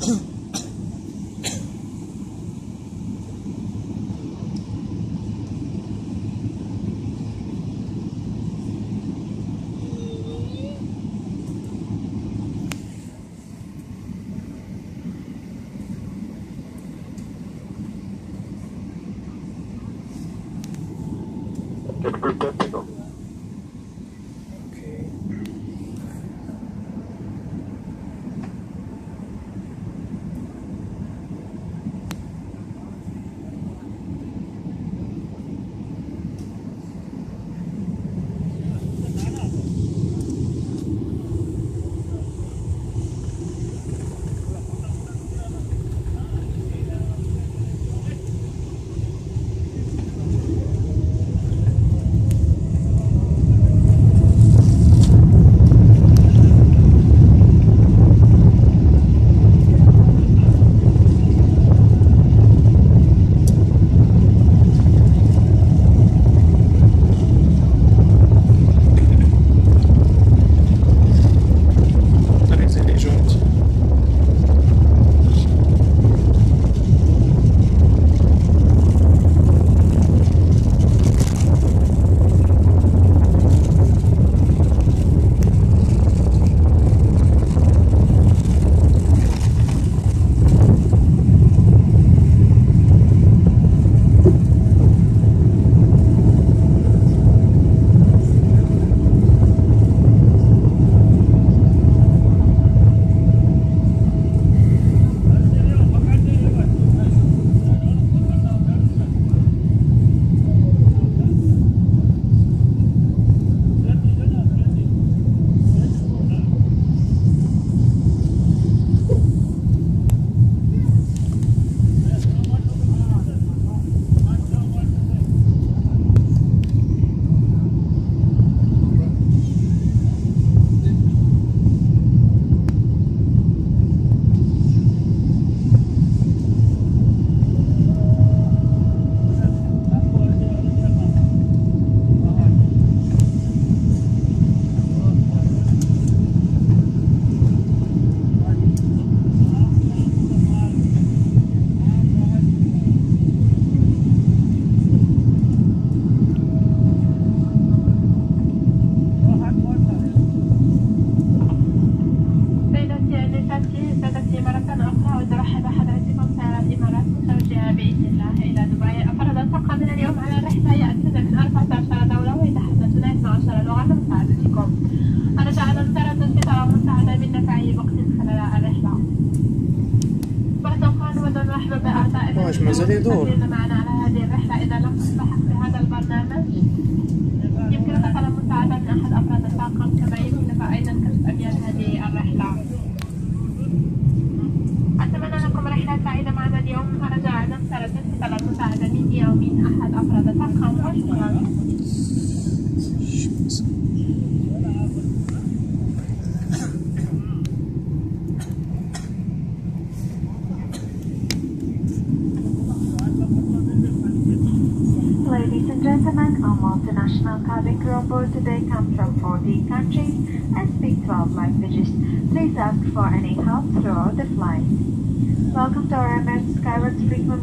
Gracias. معنا على هذه الرحلة. إذا لم تلتحق بهذا البرنامج يمكنك طلب مساعدة من أحد أفراد الطاقم كما يمكنك أيضا كشف أميال هذه الرحلة. أتمنى لكم رحلة سعيدة معنا اليوم. ورجاء نفترض طلب مساعدة مني أو من أحد أفراد الطاقم وشكرا. Multinational cabin board today comes from 40 countries and speak 12 languages. Please ask for any help throughout the flight. Welcome to our Emirates Skywards frequent